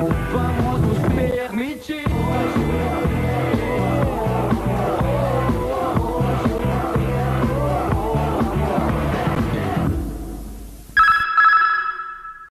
Vamos nos permitir.